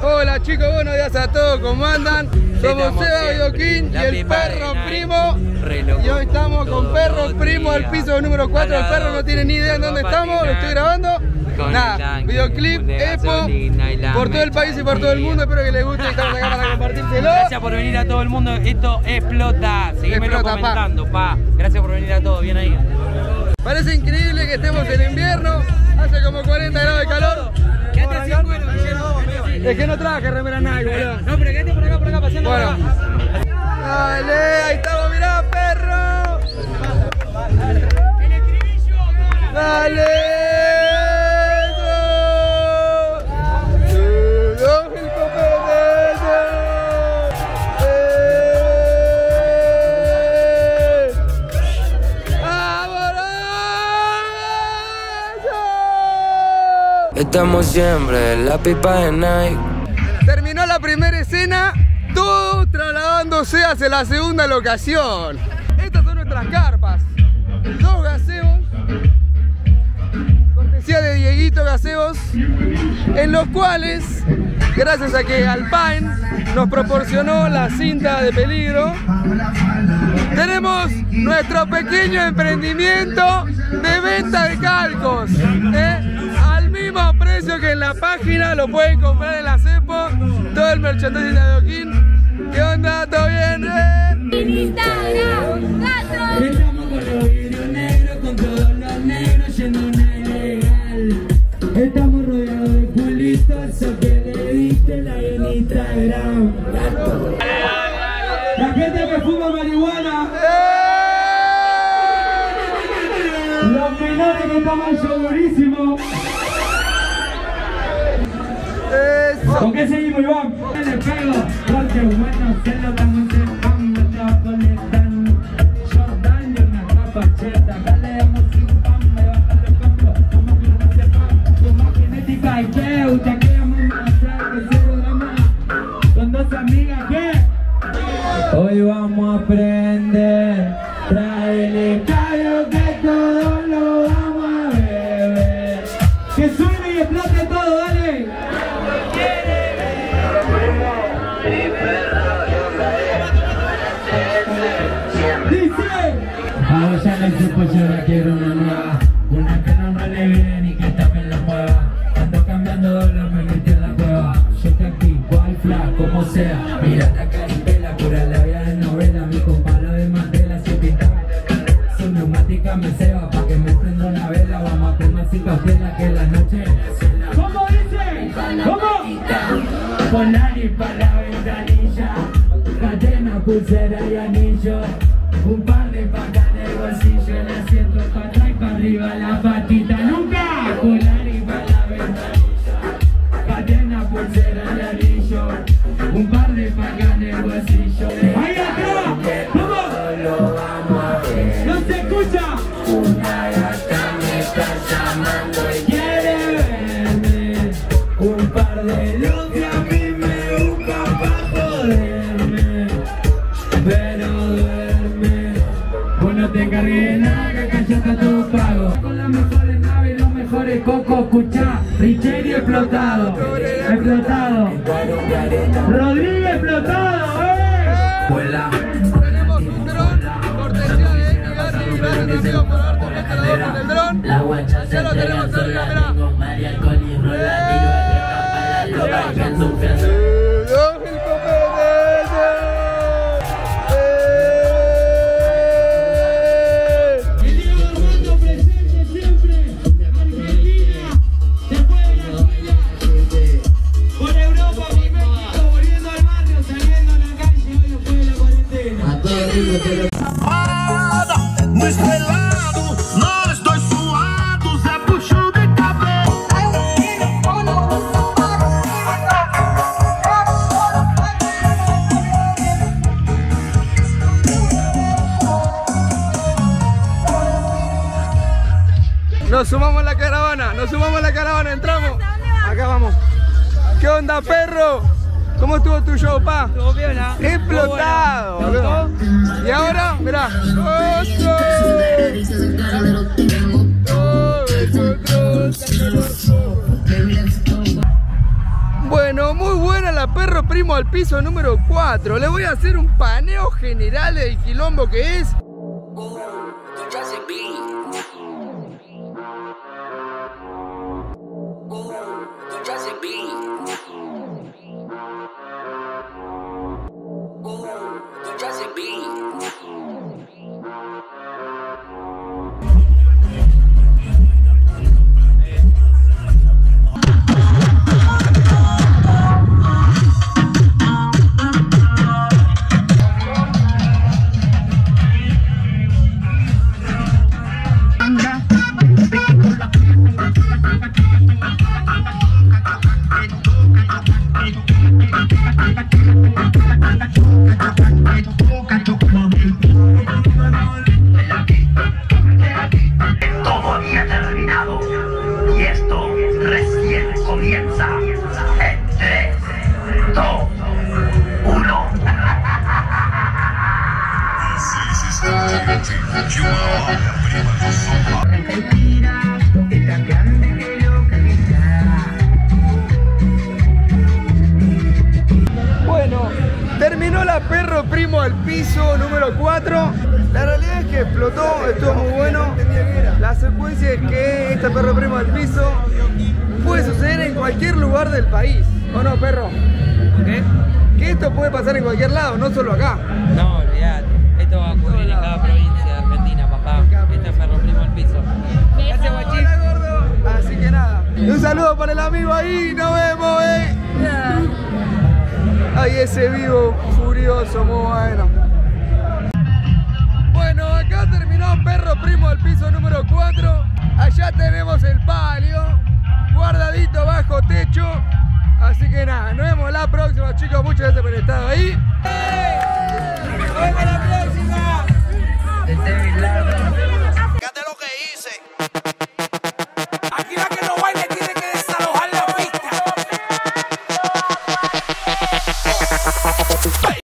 Hola chicos, buenos días a todos, ¿cómo andan? Somos Seba Bioquín y el perro primo. Y hoy estamos con perro primo al piso número 4. El perro no tiene ni idea en dónde estamos, lo estoy grabando. Nada, videoclip, Epo, por todo el país y por todo el mundo. Espero que les guste. Estamos acá para compartírselo. Gracias por venir a todo el mundo. Esto explota. Seguímelo comentando, pa. Gracias por venir a todos. Bien ahí. Parece increíble que estemos en invierno. Hace como 40 grados de calor. Quédate cuero, Guillermo. Es que no traje remera Nike, boludo. No, pero quédate por acá, por acá, paseando. por Bueno. Estamos siempre la pipa de Nike. Terminó la primera escena, todo trasladándose hacia la segunda locación. Estas son nuestras carpas. Dos gaseos, cortesía de Dieguito Gaseos, en los cuales, gracias a que Alpine nos proporcionó la cinta de peligro, tenemos nuestro pequeño emprendimiento de venta de calcos. ¿eh? La página, lo pueden comprar en la CEPO, todo el merchandising de Adoquín. ¿Qué onda? ¿Todo bien? eh? Instagram, gato. Estamos con los vidrios negros, con todos los negros yendo una ilegal. Estamos rodeados de culitos, eso que le diste la en Instagram. La gente que fuma marihuana, los menores que toman show durísimo. Eso. ¿Con qué seguimos, Iván? Le pego, porque bueno, se lo damos en pan, me estaba conectando. Jordan Supo yo la quiero una nueva Una que no me le bien y que también la mueva Ando cambiando dólar, me metí en la cueva. Yo te aquí, cual fla, como sea. Mírate acá y vela, cura la vida de novela. Mi compa lo de Mandela se pinta Su neumática me ceba Pa' que me prenda una vela. Vamos a tomar cinco telas que la noche. ¿Cómo dice? ¿Cómo? Polar y para la ventanilla. Cadena, pulsera y anillo. Un par Nada que acá todo pago Con las mejores naves, los mejores cocos, escuchá Richeri explotado Explotado Rodríguez explotado, eh Tenemos un dron, cortesía de Edgar y gracias por dron. Ya lo tenemos arriba, Nos sumamos la caravana, nos sumamos la caravana, entramos. Acá vamos. ¿Qué onda, perro? ¿Cómo estuvo tu show, pa? Estuvo bien, piola. Explotado. Y ahora, mirá. Bueno, muy buena la perro primo al piso número 4. Le voy a hacer un paneo general del quilombo que es. Comienza. En 3, 2, 1. Bueno, terminó la perro primo al piso número 4. La realidad es que explotó, estuvo muy bueno. La secuencia es que este perro primo al piso puede suceder en cualquier lugar del país. ¿O no, perro? ¿Qué? Que esto puede pasar en cualquier lado, no solo acá. No, olvidate. Esto va a ocurrir en cada provincia de Argentina, papá. Este es ferro primo al piso. Gracias, guachín. Hola, gordo. Así que nada. Un saludo para el amigo ahí, nos vemos, eh. Ay, ese vivo furioso, muy bueno. Bueno, acá terminó Perro Primo al piso número 4. Allá tenemos el palio, guardadito bajo techo. Así que nada, nos vemos la próxima chicos, muchas gracias por estar estado ahí.